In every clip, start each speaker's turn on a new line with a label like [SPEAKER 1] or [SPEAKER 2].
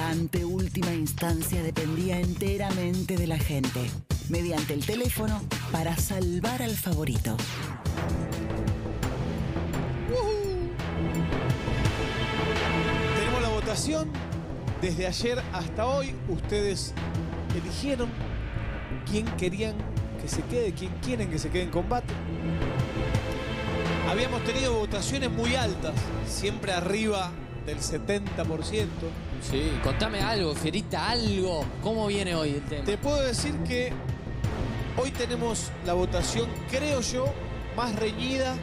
[SPEAKER 1] La anteúltima instancia dependía enteramente de la gente, mediante el teléfono, para salvar al favorito.
[SPEAKER 2] Tenemos la votación. Desde ayer hasta hoy, ustedes eligieron quién querían que se quede, quién quieren que se quede en combate. Habíamos tenido votaciones muy altas, siempre arriba del 70%.
[SPEAKER 3] Sí, contame algo, Fierita, algo. ¿Cómo viene hoy el tema?
[SPEAKER 2] Te puedo decir que hoy tenemos la votación, creo yo, más reñida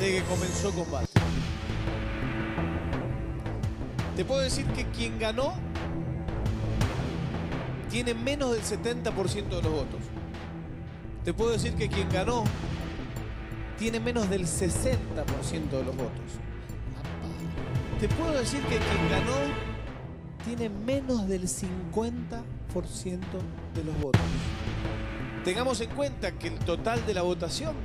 [SPEAKER 2] de que comenzó combate. Te puedo decir que quien ganó tiene menos del 70% de los votos. Te puedo decir que quien ganó tiene menos del 60% de los votos. Te puedo decir que quien ganó tiene menos del 50% de los votos. Tengamos en cuenta que el total de la votación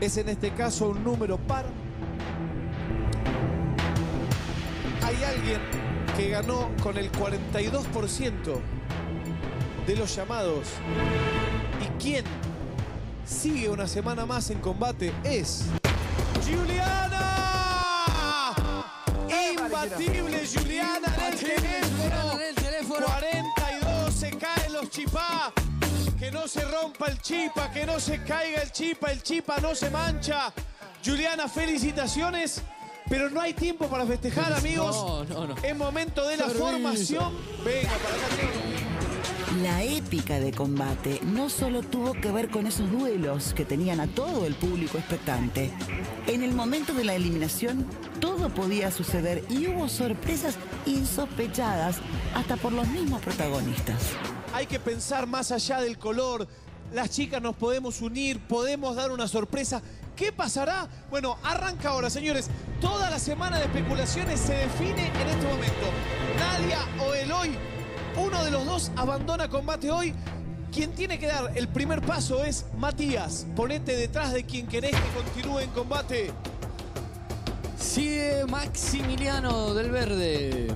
[SPEAKER 2] es en este caso un número par. Hay alguien que ganó con el 42% de los llamados. ¿Y quién sigue una semana más en combate? Es Juliana. Imbatible Juliana en el teléfono.
[SPEAKER 3] En el teléfono.
[SPEAKER 2] 42 se caen los chipá. Que no se rompa el chipa, que no se caiga el chipa, el chipa no se mancha. Juliana, felicitaciones. Pero no hay tiempo para festejar, amigos.
[SPEAKER 3] No, no, no.
[SPEAKER 2] Es momento de la formación. Venga, para acá.
[SPEAKER 1] La épica de combate no solo tuvo que ver con esos duelos que tenían a todo el público expectante. En el momento de la eliminación, todo podía suceder y hubo sorpresas insospechadas hasta por los mismos protagonistas.
[SPEAKER 2] Hay que pensar más allá del color. Las chicas nos podemos unir, podemos dar una sorpresa. ¿Qué pasará? Bueno, arranca ahora, señores. Toda la semana de especulaciones se define en este momento. Nadia o Eloy, uno de los dos abandona combate hoy. Quien tiene que dar el primer paso es Matías. Ponete detrás de quien querés que continúe en combate.
[SPEAKER 3] Sigue Maximiliano del Verde.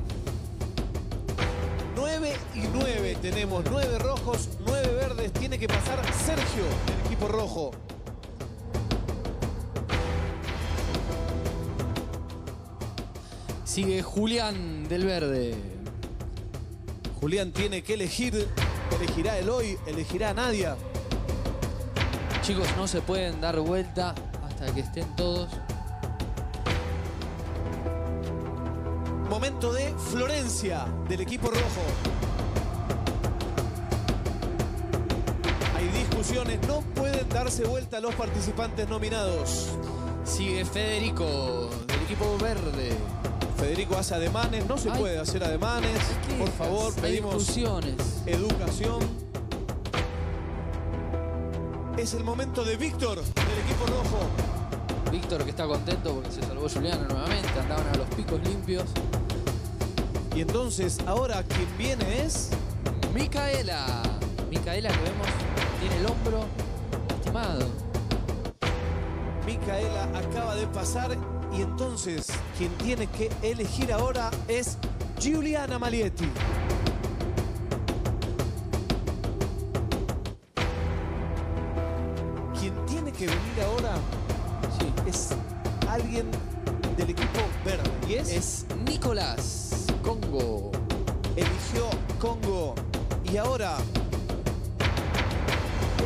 [SPEAKER 2] 9 y 9 tenemos. 9 rojos, 9 verdes. Tiene que pasar Sergio del equipo rojo.
[SPEAKER 3] Sigue Julián del Verde.
[SPEAKER 2] Julián tiene que elegir. Elegirá Eloy, elegirá a Nadia.
[SPEAKER 3] Chicos, no se pueden dar vuelta hasta que estén todos.
[SPEAKER 2] Momento de Florencia del equipo rojo. Hay discusiones, no pueden darse vuelta los participantes nominados.
[SPEAKER 3] Sigue Federico del equipo verde.
[SPEAKER 2] Federico hace ademanes, no se
[SPEAKER 3] Ay.
[SPEAKER 2] puede hacer ademanes. Por favor,
[SPEAKER 3] Hay
[SPEAKER 2] pedimos educación. Es el momento de Víctor del equipo rojo.
[SPEAKER 3] Víctor que está contento porque se salvó Juliano nuevamente. Andaban a los picos limpios.
[SPEAKER 2] Y entonces, ahora quien viene es...
[SPEAKER 3] Micaela. Micaela que vemos tiene el hombro lastimado.
[SPEAKER 2] Micaela acaba de pasar y entonces quien tiene que elegir ahora es Giuliana Malietti. Quien tiene que venir ahora
[SPEAKER 3] Sí.
[SPEAKER 2] es alguien del equipo verde y es,
[SPEAKER 3] Es Nicolás Congo.
[SPEAKER 2] eligió Congo y ahora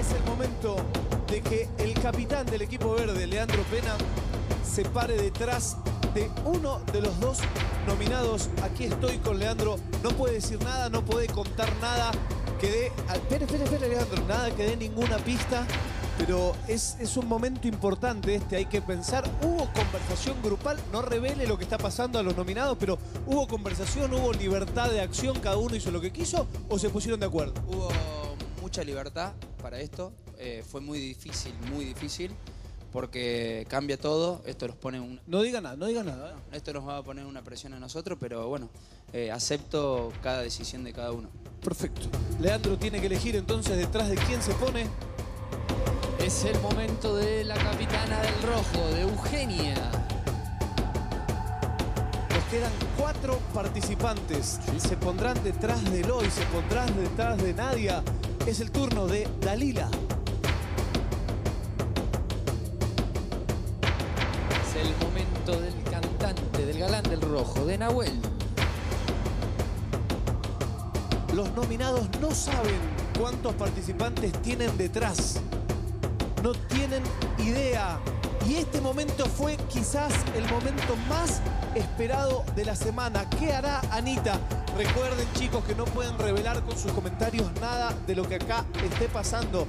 [SPEAKER 2] es el momento de que el capitán del equipo verde, Leandro Pena, se pare detrás de uno de los dos nominados. Aquí estoy con Leandro. No puede decir nada, no puede contar nada. Que dé. ah, Espera, espera, espera, Leandro. Nada que dé ninguna pista. Pero es, es un momento importante este, hay que pensar. Hubo conversación grupal, no revele lo que está pasando a los nominados, pero hubo conversación, hubo libertad de acción, cada uno hizo lo que quiso o se pusieron de acuerdo.
[SPEAKER 4] Hubo mucha libertad para esto. Eh, fue muy difícil, muy difícil, porque cambia todo. Esto nos pone un,
[SPEAKER 2] No diga nada, no diga nada.
[SPEAKER 4] esto nos va a poner una presión a nosotros, pero bueno, eh, acepto cada decisión de cada uno.
[SPEAKER 2] Perfecto. Leandro tiene que elegir entonces detrás de quién se pone.
[SPEAKER 3] Es el momento de la capitana del rojo, de Eugenia.
[SPEAKER 2] Los quedan cuatro participantes. Se pondrán detrás de Eloy, se pondrán detrás de Nadia. Es el turno de Dalila.
[SPEAKER 3] Del rojo, de Nahuel.
[SPEAKER 2] Los nominados no saben cuántos participantes tienen detrás. No tienen idea. Y este momento fue quizás el momento más esperado de la semana. ¿Qué hará Anita? Recuerden chicos que no pueden revelar con sus comentarios nada de lo que acá esté pasando.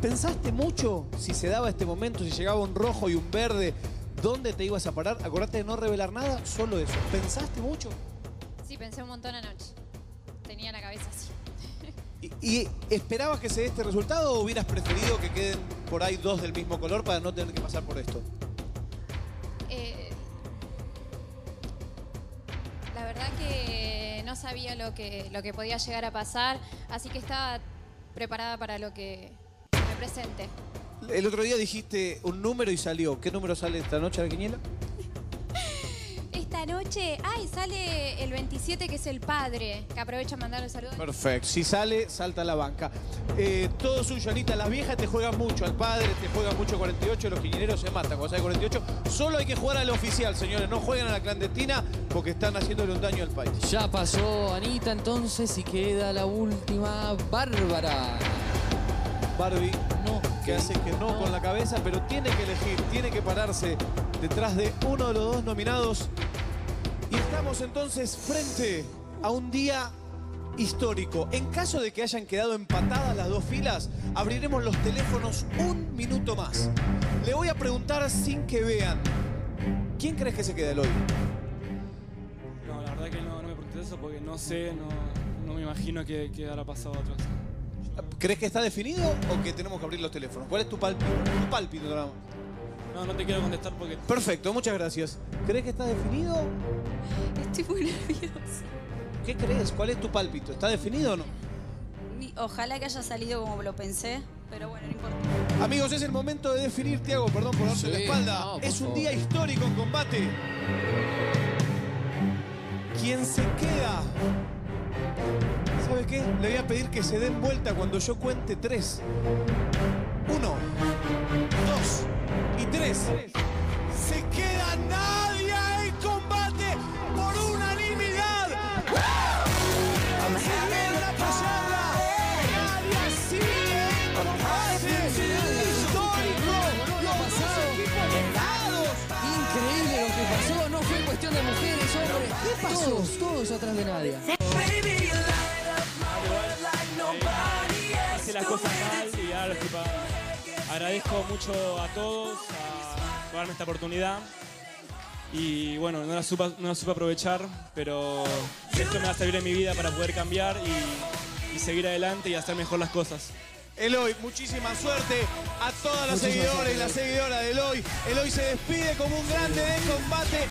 [SPEAKER 2] ¿Pensaste mucho si se daba este momento, si llegaba un rojo y un verde? ¿Dónde te ibas a parar? Acordate de no revelar nada, solo eso. ¿Pensaste mucho?
[SPEAKER 5] Sí, pensé un montón anoche. Tenía la cabeza así.
[SPEAKER 2] ¿Y, y esperabas que se dé este resultado o hubieras preferido que queden por ahí dos del mismo color para no tener que pasar por esto?
[SPEAKER 5] Eh, la verdad que no sabía lo que, lo que podía llegar a pasar, así que estaba preparada para lo que me presente.
[SPEAKER 2] El otro día dijiste un número y salió. ¿Qué número sale esta noche la quiniela?
[SPEAKER 5] Esta noche, ay, sale el 27 que es el padre, que aprovecho a mandarle saludos.
[SPEAKER 2] Perfecto. Si sale, salta a la banca. Eh, todo suyo, Anita. Las viejas te juegan mucho. Al padre te juegan mucho 48. Los quinieros se matan cuando sale 48. Solo hay que jugar al oficial, señores. No jueguen a la clandestina porque están haciéndole un daño al país.
[SPEAKER 3] Ya pasó Anita entonces y queda la última Bárbara.
[SPEAKER 2] Barbie
[SPEAKER 3] No.
[SPEAKER 2] Que hace que no con la cabeza, pero tiene que elegir, tiene que pararse detrás de uno de los dos nominados. Y estamos entonces frente a un día histórico. En caso de que hayan quedado empatadas las dos filas, abriremos los teléfonos un minuto más. Le voy a preguntar sin que vean. ¿Quién crees que se queda el hoy?
[SPEAKER 6] No, la verdad que no, no me preguntes eso porque no sé, no, no me imagino qué, qué habrá pasado atrás.
[SPEAKER 2] ¿Crees que está definido o que tenemos que abrir los teléfonos? ¿Cuál es tu pálpito? Tu pálpito, nada más.
[SPEAKER 6] No, no te quiero contestar porque
[SPEAKER 2] Perfecto, muchas gracias. ¿Crees que está definido?
[SPEAKER 7] Estoy muy nerviosa.
[SPEAKER 2] ¿Qué crees? ¿Cuál es tu pálpito? ¿Está definido o no?
[SPEAKER 7] Ni- Ojalá que haya salido como lo pensé, pero bueno, no importa.
[SPEAKER 2] Amigos, es el momento de definir, Tiago, perdón por darte
[SPEAKER 3] Sí,
[SPEAKER 2] la espalda.
[SPEAKER 3] no, por
[SPEAKER 2] es un
[SPEAKER 3] favor.
[SPEAKER 2] día histórico en combate. ¿Quién se queda? ¿Sabe qué? Le voy a pedir que se den vuelta cuando yo cuente tres. Uno, dos y tres. Se queda nadie en combate por unanimidad. Nadie sigue en combate histórico. Los dos equipos pegados.
[SPEAKER 3] Increíble lo que pasó, no fue cuestión de mujeres, hombres. ¿Qué pasó? Todos, todos atrás de Nadia.
[SPEAKER 6] Cosas mal y ahora estoy pagando. Agradezco mucho a todos a- por darme esta oportunidad. Y bueno, no la, supe, no la supe aprovechar, pero esto me va a servir en mi vida para poder cambiar y, y seguir adelante y hacer mejor las cosas.
[SPEAKER 2] Eloy, muchísima suerte a todas las seguidores y las seguidoras de Eloy. Eloy se despide como un grande de combate.